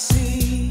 see.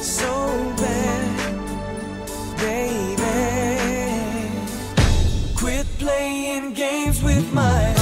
so bad, baby. Quit playing games with my